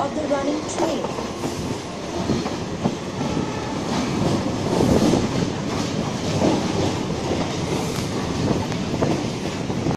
of the running train.